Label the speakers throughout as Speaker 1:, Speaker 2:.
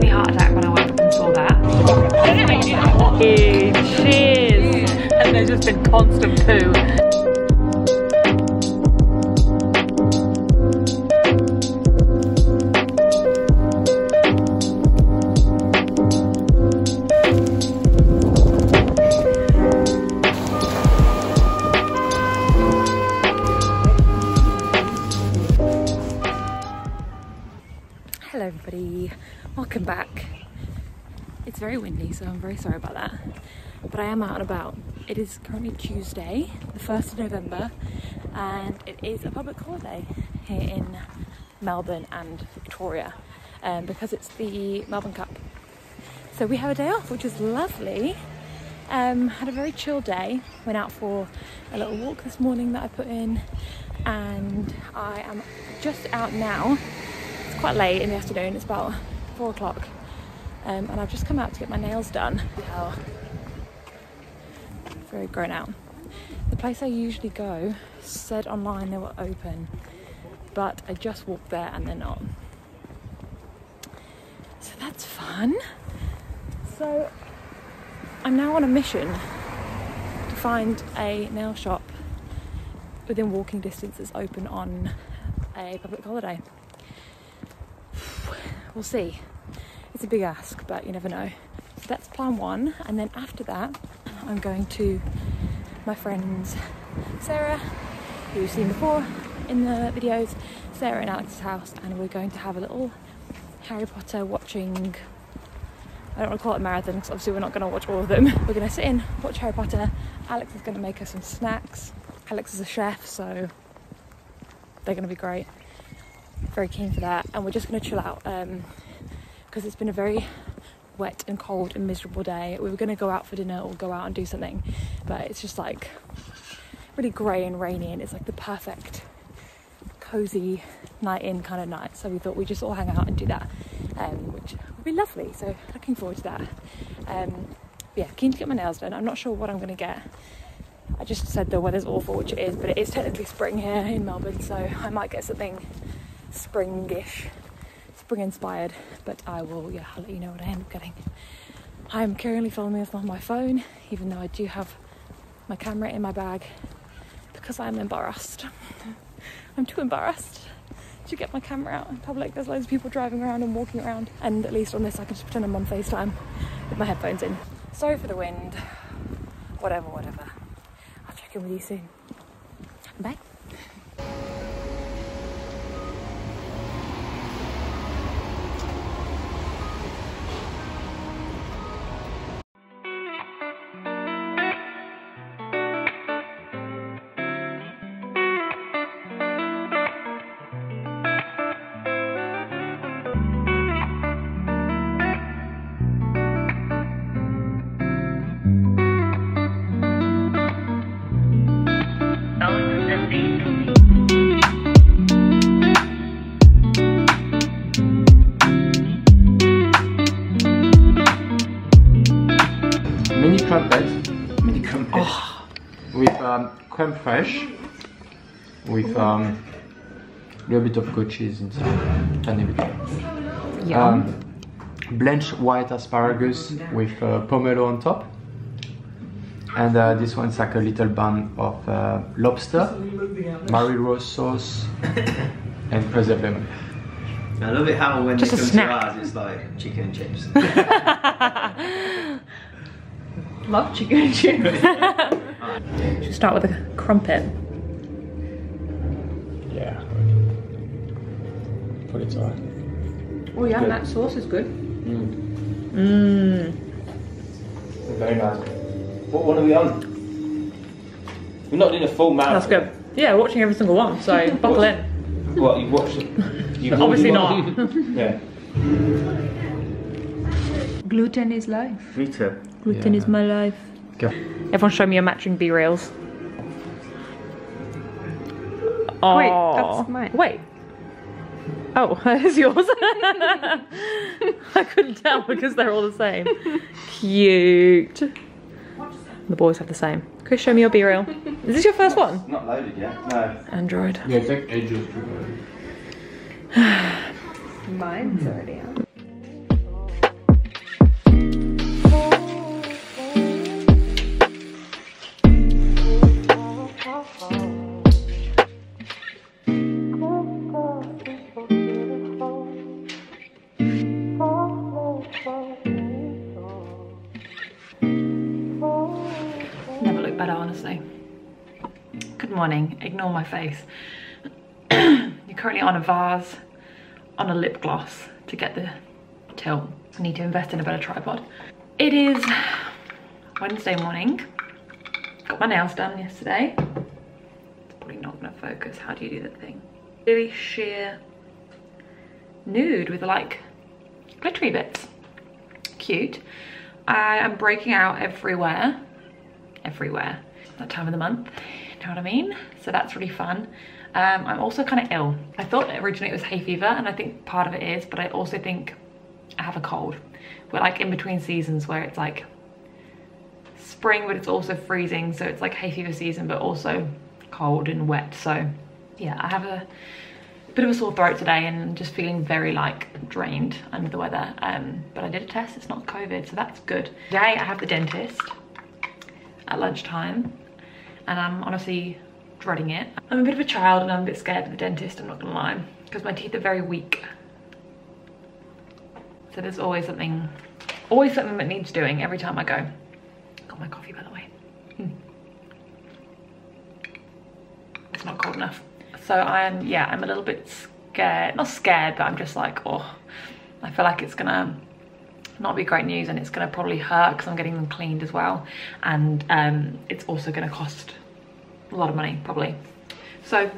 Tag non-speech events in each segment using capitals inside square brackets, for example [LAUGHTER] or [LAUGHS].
Speaker 1: semi heart attack when I up and saw that. Cheers! And there's just been constant poo. Very windy so I'm very sorry about that. But I am out and about. It is currently Tuesday, the 1st of November, and it is a public holiday here in Melbourne and Victoria um, because it's the Melbourne Cup. So we have a day off, which is lovely. Um, had a very chill day. Went out for a little walk this morning that I put in, and I am just out now. It's quite late in the afternoon. It's about four o'clock, um, and I've just come out to get my nails done. How very grown out. The place I usually go said online they were open, but I just walked there and they're not. So that's fun. So I'm now on a mission to find a nail shop within walking distance that's open on a public holiday. We'll see. It's a big ask, but you never know. So that's plan one, and then after that, I'm going to my friends Sarah, who you've seen before in the videos, Sarah and Alex's house, and we're going to have a little Harry Potter watching I don't want to call it a marathon because obviously we're not going to watch all of them. We're going to sit in, watch Harry Potter. Alex is going to make us some snacks. Alex is a chef, so they're going to be great. Very keen for that. And we're just going to chill out um, because it's been a very wet and cold and miserable day. We were going to go out for dinner or go out and do something, but it's just like really grey and rainy, and it's like the perfect cozy night in kind of night. So we thought we'd just all hang out and do that, um, which would be lovely. So looking forward to that. Um, yeah, keen to get my nails done. I'm not sure what I'm going to get. I just said the weather's awful, which it is, but it is technically spring here in Melbourne, so I might get something springish, spring inspired. But I will, yeah, I'll let you know what I end up getting. I'm currently filming this on my phone, even though I do have my camera in my bag because I'm embarrassed. [LAUGHS] I'm too embarrassed to get my camera out in public. There's loads of people driving around and walking around, and at least on this, I can just pretend I'm on FaceTime with my headphones in. Sorry for the wind. Whatever, whatever. I'll check in with you soon. Bye.
Speaker 2: Mini crumpets, mini crumpets with um, creme fraiche, with um, a little bit of goat cheese inside, tiny bit. Um, blanched white asparagus with uh, pomelo on top. And uh, this one's like a little bun of uh, lobster, Marie Rose sauce, [COUGHS] and preserved lemon.
Speaker 3: I love it how when
Speaker 1: Just
Speaker 3: it comes
Speaker 1: snack.
Speaker 3: to ours, it's like chicken and chips. [LAUGHS] [LAUGHS]
Speaker 1: Love chicken [LAUGHS] and chips. Should start with a crumpet.
Speaker 2: Yeah. Put it on.
Speaker 1: Oh yeah, that sauce is good.
Speaker 2: Mm.
Speaker 1: Mmm.
Speaker 2: Very nice.
Speaker 3: what one are we on? We're not doing a full
Speaker 1: That's good. Yeah, watching every single one, so [LAUGHS] buckle in.
Speaker 3: What, you [LAUGHS] watched it? You've
Speaker 1: Obviously
Speaker 3: already
Speaker 1: not.
Speaker 3: yeah.
Speaker 4: Gluten is life.
Speaker 3: Me too.
Speaker 1: Gluten
Speaker 2: Yeah.
Speaker 1: is my life.
Speaker 2: Go.
Speaker 1: Everyone show me your matching BeReals. Oh.
Speaker 4: Wait, that's mine.
Speaker 1: Wait. Oh, [LAUGHS] it's yours. [LAUGHS] I couldn't tell because they're all the same. Cute. The boys have the same. Chris, show me your BeReal. Is this your first one?
Speaker 3: Not loaded yet. No.
Speaker 1: Android.
Speaker 2: Yeah, take ages to
Speaker 4: Mine's already on.
Speaker 1: Morning. Ignore my face. [CLEARS THROAT] You're currently on a vase, on a lip gloss to get the tilt. I need to invest in a better tripod. It is Wednesday morning. Got my nails done yesterday. It's probably not gonna focus. How do you do that thing? Really sheer nude with like glittery bits. Cute. I am breaking out everywhere. Everywhere. That time of the month. You know what I mean? So that's really fun. Um, I'm also kind of ill. I thought originally it was hay fever and I think part of it is, but I also think I have a cold. We're like in between seasons where it's like spring, but it's also freezing. So it's like hay fever season, but also cold and wet. So yeah, I have a bit of a sore throat today and just feeling very like drained under the weather. Um, but I did a test, it's not COVID, so that's good. Today I have the dentist at lunchtime and I'm honestly dreading it. I'm a bit of a child and I'm a bit scared of the dentist, I'm not gonna lie, because my teeth are very weak. So there's always something, always something that needs doing every time I go. Got my coffee by the way. Hmm. It's not cold enough. So I'm, yeah, I'm a little bit scared, not scared, but I'm just like, oh, I feel like it's gonna not be great news and it's gonna probably hurt because I'm getting them cleaned as well. And um, it's also gonna cost a lot of money, probably. So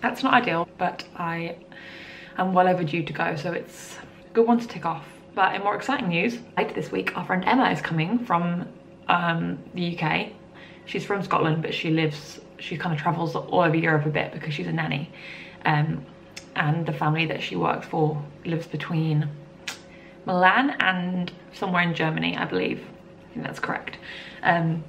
Speaker 1: that's not ideal, but I am well overdue to go, so it's a good one to tick off. But in more exciting news, later this week, our friend Emma is coming from um, the UK. She's from Scotland, but she lives, she kind of travels all over Europe a bit because she's a nanny. Um, and the family that she works for lives between Milan and somewhere in Germany, I believe. I think that's correct. Um,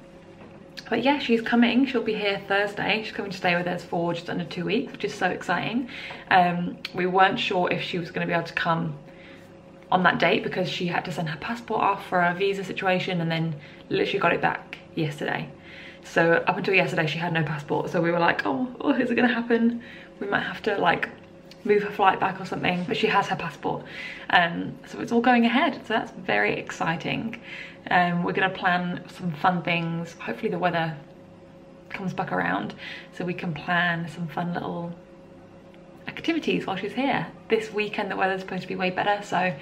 Speaker 1: but yeah, she's coming. She'll be here Thursday. She's coming to stay with us for just under two weeks, which is so exciting. Um, we weren't sure if she was going to be able to come on that date because she had to send her passport off for a visa situation and then literally got it back yesterday. So up until yesterday, she had no passport. So we were like, oh, oh is it going to happen? We might have to like move her flight back or something, but she has her passport. Um, so it's all going ahead. So that's very exciting. Um, we're gonna plan some fun things. Hopefully the weather comes back around so we can plan some fun little activities while she's here. This weekend the weather's supposed to be way better, so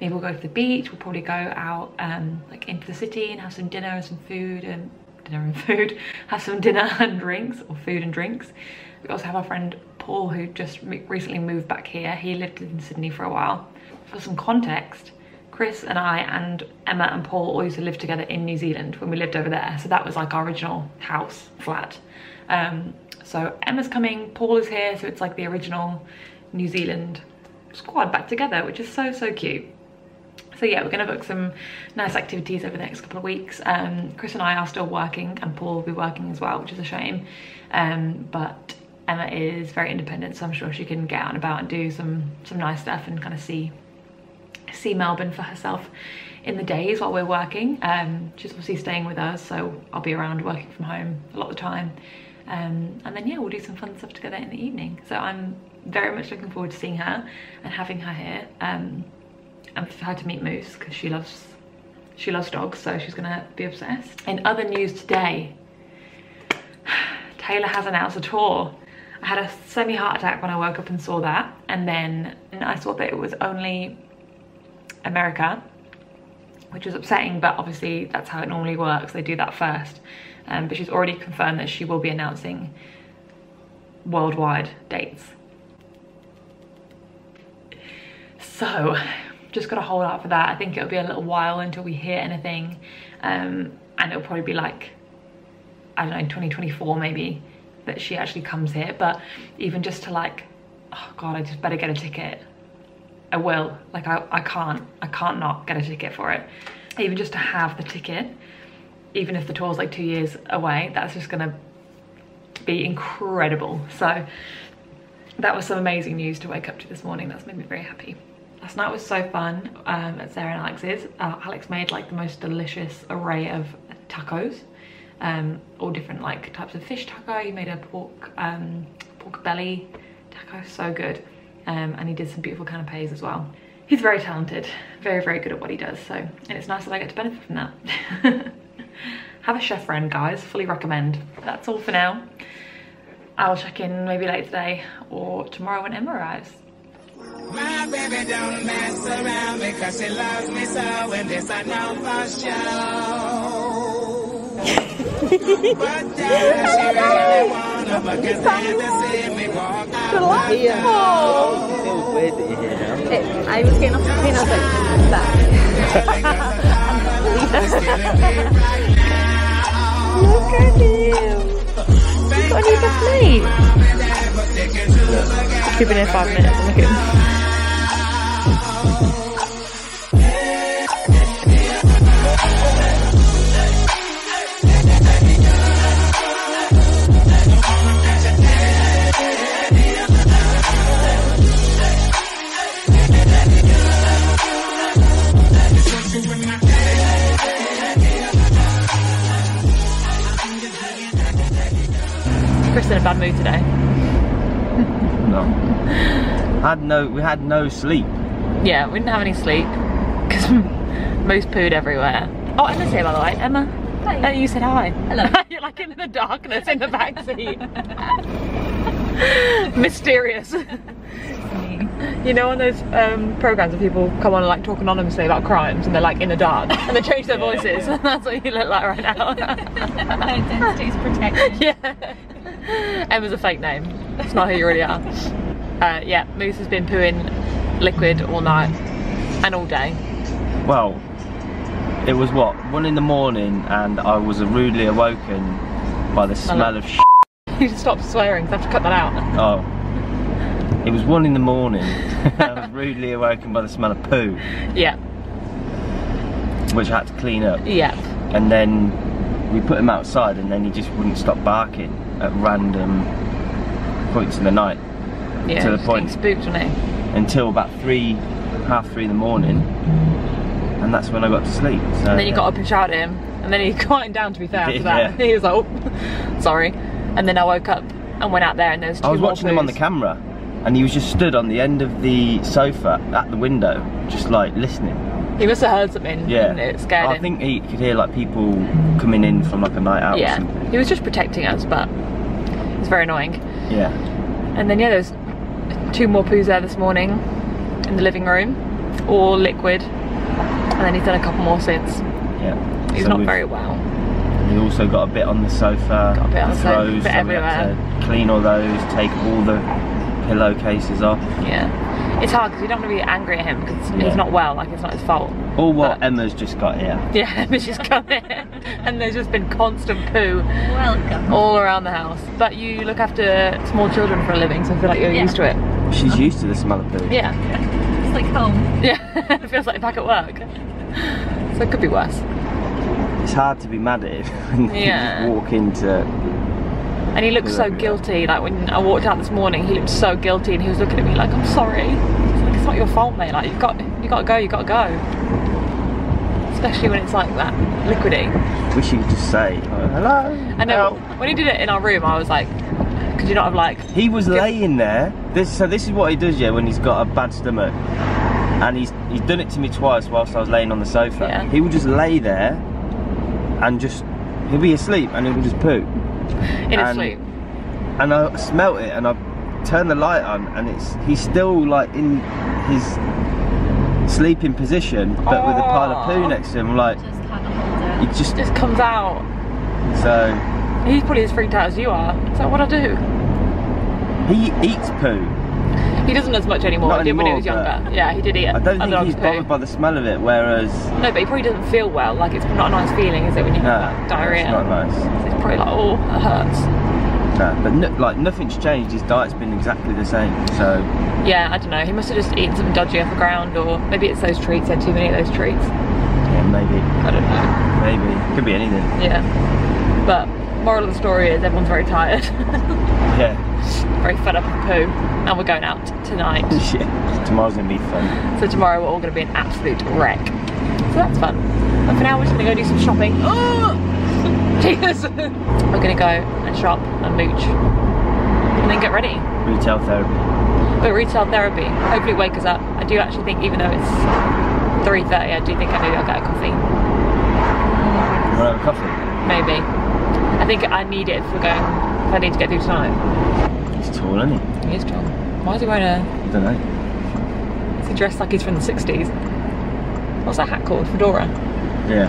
Speaker 1: maybe we'll go to the beach, we'll probably go out um, like into the city and have some dinner and some food and dinner and [LAUGHS] food, have some dinner and drinks or food and drinks. We also have our friend Paul who just recently moved back here. He lived in Sydney for a while. For some context, Chris and I and Emma and Paul all used to live together in New Zealand when we lived over there. So that was like our original house, flat. Um, so Emma's coming, Paul is here, so it's like the original New Zealand squad back together, which is so, so cute. So yeah, we're gonna book some nice activities over the next couple of weeks. Um, Chris and I are still working and Paul will be working as well, which is a shame. Um, but Emma is very independent, so I'm sure she can get out and about and do some, some nice stuff and kind of see, see Melbourne for herself in the days while we're working. Um, she's obviously staying with us, so I'll be around working from home a lot of the time. Um, and then yeah, we'll do some fun stuff together in the evening. So I'm very much looking forward to seeing her and having her here. Um, and for her to meet Moose because she loves she loves dogs, so she's gonna be obsessed. In other news today, [SIGHS] Taylor has announced a tour. I had a semi-heart attack when I woke up and saw that, and then I saw that it was only America, which was upsetting, but obviously that's how it normally works. They do that first. Um, but she's already confirmed that she will be announcing worldwide dates. So just gotta hold out for that. I think it'll be a little while until we hear anything. Um, and it'll probably be like, I don't know, 2024 maybe, that she actually comes here. But even just to like, oh God, I just better get a ticket. I will, like I, I can't, I can't not get a ticket for it. Even just to have the ticket, even if the tour's like two years away, that's just gonna be incredible. So that was some amazing news to wake up to this morning. That's made me very happy. Last night was so fun um, at Sarah and Alex's. Uh, Alex made like the most delicious array of tacos. Um, all different like types of fish taco. He made a pork, um, pork belly taco, so good. Um, and he did some beautiful canapes as well. He's very talented, very, very good at what he does. So, and it's nice that I get to benefit from that. [LAUGHS] Have a chef friend, guys, fully recommend. That's all for now. I'll check in maybe later today or tomorrow when Emma arrives.
Speaker 5: My baby don't mess around because she loves me so and this I know for sure.
Speaker 6: That.
Speaker 1: I was getting off the plane, I was like, Look at him. Got a new plate. Five minutes. Look at him. In a bad mood today. [LAUGHS]
Speaker 6: No. Had no, we had no sleep.
Speaker 1: Yeah, we didn't have any sleep because [LAUGHS] Moose pooed everywhere. Oh, Emma's here by the way. Emma. Hi. Uh, you said hi. Hello. [LAUGHS] You're like in the darkness in the back seat. Mysterious. You know on those um, programs where people come on and like talk anonymously about crimes and they're like in the dark and they change their voices. That's what you look like right now.
Speaker 4: Identity's protected.
Speaker 1: yeah. [LAUGHS] Emma's a fake name. It's not who you really are. Uh, yeah, Moose has been pooing liquid all night and all day.
Speaker 6: Well, it was what one in the morning, and I was rudely awoken by the smell of. [LAUGHS] Sh-
Speaker 1: You should stop swearing, I have to cut that out.
Speaker 6: oh. It was one in the morning. [LAUGHS] I was rudely awoken by the smell of poo,
Speaker 1: Yeah,
Speaker 6: which I had to clean up.
Speaker 1: yeah.
Speaker 6: And then we put him outside, and then he just wouldn't stop barking at random points in the night
Speaker 1: Yeah,
Speaker 6: To the point.
Speaker 1: spooked,
Speaker 6: until about three, half three in the morning, and that's when I got to sleep. So,
Speaker 1: And then you got up and shouted at him, and then he [LAUGHS] quieted down to be fair after [LAUGHS]
Speaker 6: Yeah.
Speaker 1: that. He was like, oh, sorry. And then I woke up and went out there and there was two
Speaker 6: I was watching him on the camera, and he was just stood on the end of the sofa at the window, just like listening.
Speaker 1: He must have heard something
Speaker 6: Yeah,
Speaker 1: it scared
Speaker 6: I
Speaker 1: him.
Speaker 6: think he could hear like people coming in from like a night out.
Speaker 1: Yeah,
Speaker 6: something.
Speaker 1: he was just protecting us, but it's very annoying.
Speaker 6: yeah.
Speaker 1: And then yeah, there's two more poos there this morning in the living room, all liquid. And then he's done a couple more since.
Speaker 6: Yeah.
Speaker 1: He's
Speaker 6: So
Speaker 1: not very well.
Speaker 6: We also got a bit on the sofa.
Speaker 1: Got a bit on the sofa,
Speaker 6: throws,
Speaker 1: bit
Speaker 6: so we
Speaker 1: everywhere.
Speaker 6: clean all those, take all the pillowcases off.
Speaker 1: Yeah, it's hard because you don't want to be angry at him because
Speaker 6: Yeah.
Speaker 1: he's not well. Like it's not his fault.
Speaker 6: All what
Speaker 1: But-
Speaker 6: Emma's just got here.
Speaker 1: Yeah, [LAUGHS] Emma's just come in and there's just been constant poo
Speaker 4: Welcome.
Speaker 1: all around the house. But you look after small children for a living, so I feel like you're
Speaker 4: Yeah.
Speaker 1: used to it.
Speaker 6: She's uh-huh. used to the smell of poo.
Speaker 1: Yeah,
Speaker 4: It's like home.
Speaker 1: yeah. [LAUGHS] it feels like back at work. So it could be worse.
Speaker 6: It's hard to be mad at him [LAUGHS] when
Speaker 1: Yeah.
Speaker 6: you walk into.
Speaker 1: And he looked so guilty. Like when I walked out this morning, he looked so guilty, and he was looking at me like, "I'm sorry." It's like it's not your fault, mate. Like you've got, you got to go. You got to go. Especially when it's like that liquidy.
Speaker 6: Wish you could just say, oh, hello.
Speaker 1: I know.
Speaker 6: help."
Speaker 1: When he did it in our room, I was like, "Could you not have like?"
Speaker 6: He was laying there. This so this is what he does, yeah, when he's got a bad stomach. And he's he's done it to me twice whilst I was laying on the sofa.
Speaker 1: Yeah.
Speaker 6: He would just lay there and just he'll be asleep and he will just poo.
Speaker 1: In his
Speaker 6: And-
Speaker 1: sleep.
Speaker 6: And I smelt it and I turned the light on and it's he's still like in his sleeping position but with a pile of poo
Speaker 1: oh.
Speaker 6: next to him like
Speaker 4: Just kind of hold
Speaker 6: he just
Speaker 1: Just comes out.
Speaker 6: so
Speaker 1: He's probably as freaked out as you are. So what I do?
Speaker 6: he eats poo.
Speaker 1: He doesn't as much anymore.
Speaker 6: Not
Speaker 1: he did when he was younger. Yeah, he did eat.
Speaker 6: I don't think he's bothered by the smell of it, whereas
Speaker 1: No, but he probably doesn't feel well. Like it's not a nice feeling, is it, when you
Speaker 6: no,
Speaker 1: have diarrhea?
Speaker 6: it's not nice.
Speaker 1: It's probably like, oh, it hurts.
Speaker 6: No, but no, like nothing's changed. His diet's been exactly the same. So
Speaker 1: Yeah, I don't know. He must have just eaten something dodgy off the ground, or maybe it's those treats. He had too many of those treats.
Speaker 6: yeah, maybe,
Speaker 1: I don't know.
Speaker 6: maybe could be anything.
Speaker 1: Yeah. But moral of the story is everyone's very tired, [LAUGHS]
Speaker 6: Yeah, [LAUGHS]
Speaker 1: very fed up of poo, and we're going out tonight. [LAUGHS]
Speaker 6: shit. Tomorrow's gonna be fun.
Speaker 1: So tomorrow we're all going to be an absolute wreck. So that's fun. And for now we're just going to go do some shopping. Oh! [GASPS] Jesus! we're going to go and shop and mooch. And then get ready.
Speaker 6: Retail therapy.
Speaker 1: But retail therapy. Hopefully wake us up. I do actually think even though it's 3.30, I do think maybe I'll get a coffee.
Speaker 6: You wanna have a coffee?
Speaker 1: Maybe. I think I need it for going, if I need to get through tonight.
Speaker 6: He's tall, isn't he?
Speaker 1: He is tall. Why is he wearing a,
Speaker 6: I don't know.
Speaker 1: is he dressed like he's from the 60s? What's that hat called? Fedora?
Speaker 6: Yeah,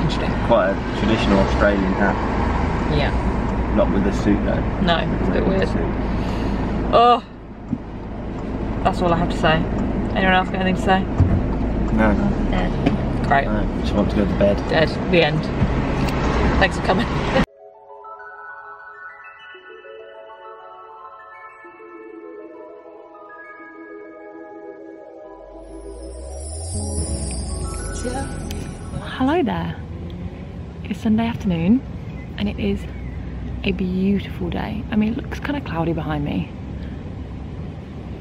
Speaker 1: Interesting.
Speaker 6: quite a traditional Australian hat.
Speaker 1: Yeah.
Speaker 6: Not with a suit though.
Speaker 1: No, it's a bit weird. Oh! That's all I have to say. Anyone else got anything to say?
Speaker 6: No,
Speaker 1: Great.
Speaker 6: no, just want to go to bed.
Speaker 1: Dead. The end. Thanks for coming. [LAUGHS] Hello there. It's Sunday afternoon and it is a beautiful day. I mean, it looks kind of cloudy behind me,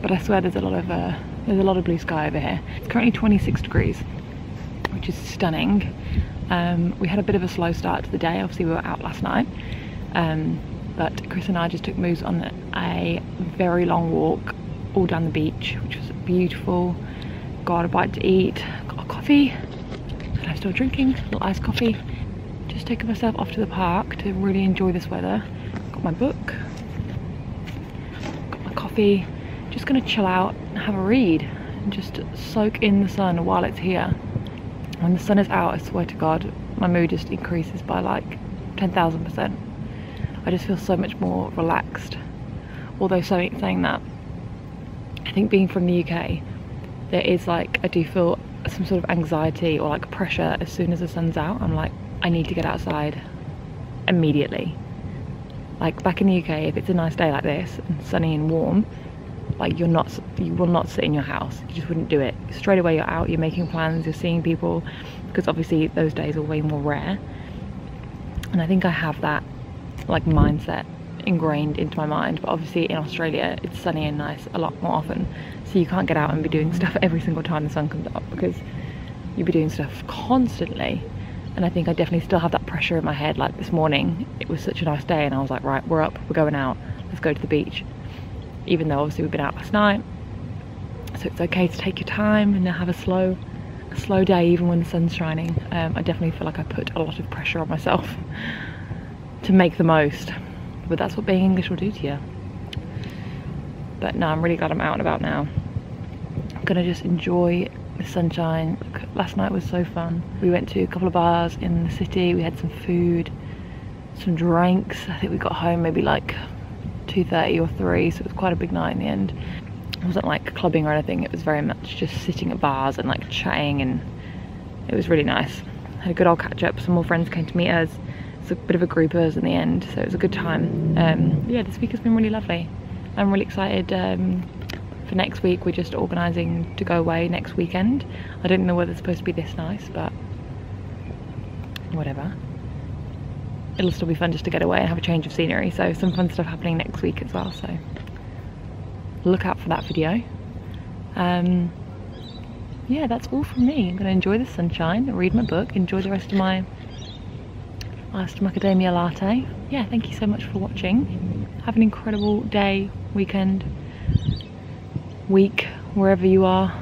Speaker 1: but I swear there's a lot of uh, there's a lot of blue sky over here. It's currently 26 degrees, which is stunning. Um, we had a bit of a slow start to the day. Obviously, we were out last night, um, but Chris and I just took Moose on a very long walk all down the beach, which was beautiful. Got a bite to eat, got a coffee, and I'm still drinking a little iced coffee. Just taking myself off to the park to really enjoy this weather. Got my book, got my coffee. Just gonna chill out and have a read and just soak in the sun while it's here. When the sun is out, I swear to God, my mood just increases by like 10,000%. I just feel so much more relaxed. Although saying, that, I think being from the UK, there is like, I do feel some sort of anxiety or like pressure as soon as the sun's out. I'm like, I need to get outside immediately. Like back in the UK, if it's a nice day like this and sunny and warm, like you're not, you will not sit in your house. You just wouldn't do it. Straight away, you're out, you're making plans, you're seeing people, because obviously those days are way more rare. And I think I have that like mindset ingrained into my mind. But obviously in Australia, it's sunny and nice a lot more often, so you can't get out and be doing [LAUGHS] stuff every single time the sun comes up because you'll be doing stuff constantly. And I think I definitely still have that pressure in my head. Like this morning, it was such a nice day, and I was like, right, we're up, we're going out, let's go to the beach. Even though obviously we've been out last night, so it's okay to take your time and have a slow, a slow day even when the sun's shining. Um, I definitely feel like I put a lot of pressure on myself [LAUGHS] to make the most, but that's what being English will do to you. But no, I'm really glad I'm out and about now. I'm gonna just enjoy the sunshine. Last night was so fun. We went to a couple of bars in the city. We had some food, some drinks. I think we got home maybe like 2.30 or 3, so it was quite a big night in the end. It wasn't like clubbing or anything, it was very much just sitting at bars and like chatting and it was really nice. Had a good old catch up, some more friends came to meet us. It's a bit of a group us in the end, so it was a good time. Um, yeah, this week has been really lovely. I'm really excited um, for next week. We're just organising to go away next weekend. I don't know whether it's supposed to be this nice, but whatever. It'll still be fun just to get away and have a change of scenery. So some fun stuff happening next week as well. So look out for that video. Um, yeah, that's all from me. I'm going to enjoy the sunshine, read my book, enjoy the rest of my iced macadamia latte. Yeah, thank you so much for watching. Have an incredible day, weekend, week, wherever you are.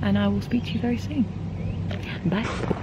Speaker 1: And I will speak to you very soon. Bye.